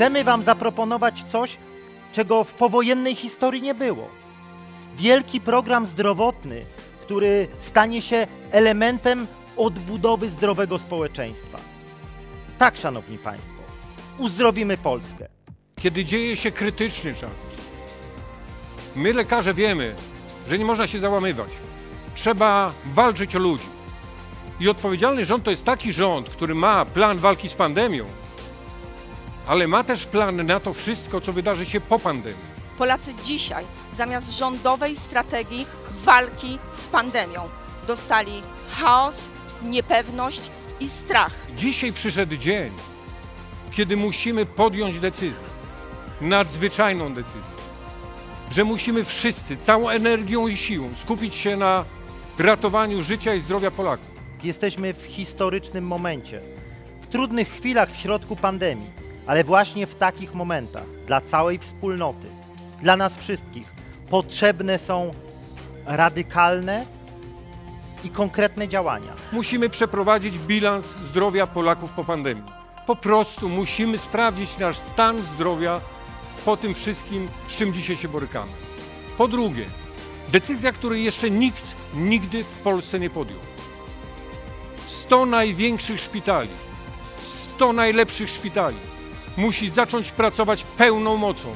Chcemy Wam zaproponować coś, czego w powojennej historii nie było. Wielki program zdrowotny, który stanie się elementem odbudowy zdrowego społeczeństwa. Tak, Szanowni Państwo, uzdrowimy Polskę. kiedy dzieje się krytyczny czas. My, lekarze, wiemy, że nie można się załamywać. Trzeba walczyć o ludzi. I odpowiedzialny rząd to jest taki rząd, który ma plan walki z pandemią, ale ma też plan na to wszystko, co wydarzy się po pandemii. Polacy dzisiaj zamiast rządowej strategii walki z pandemią dostali chaos, niepewność i strach. Dzisiaj przyszedł dzień, kiedy musimy podjąć decyzję, nadzwyczajną decyzję, że musimy wszyscy całą energią i siłą skupić się na ratowaniu życia i zdrowia Polaków. Jesteśmy w historycznym momencie, w trudnych chwilach w środku pandemii, ale właśnie w takich momentach dla całej wspólnoty, dla nas wszystkich potrzebne są radykalne i konkretne działania. Musimy przeprowadzić bilans zdrowia Polaków po pandemii. Po prostu musimy sprawdzić nasz stan zdrowia po tym wszystkim, z czym dzisiaj się borykamy. Po drugie, decyzja, której jeszcze nikt nigdy w Polsce nie podjął. 100 największych szpitali, 100 najlepszych szpitali musi zacząć pracować pełną mocą,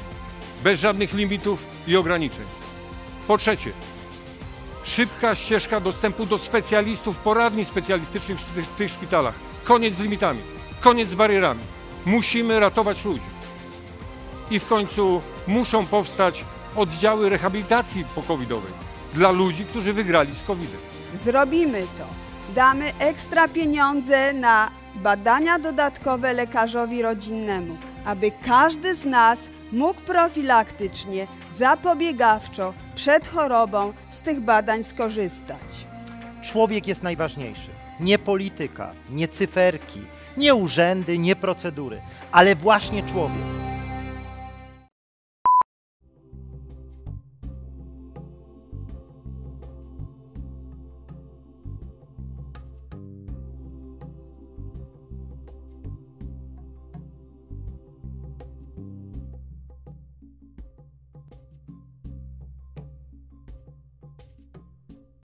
bez żadnych limitów i ograniczeń. Po trzecie, szybka ścieżka dostępu do specjalistów, poradni specjalistycznych w tych- szpitalach. Koniec z limitami, koniec z barierami. Musimy ratować ludzi. I w końcu muszą powstać oddziały rehabilitacji pokowidowej dla ludzi, którzy wygrali z COVID-em. Zrobimy to. Damy ekstra pieniądze na badania dodatkowe lekarzowi rodzinnemu, aby każdy z nas mógł profilaktycznie, zapobiegawczo, przed chorobą z tych badań skorzystać. Człowiek jest najważniejszy. Nie polityka, nie cyferki, nie urzędy, nie procedury, ale właśnie człowiek.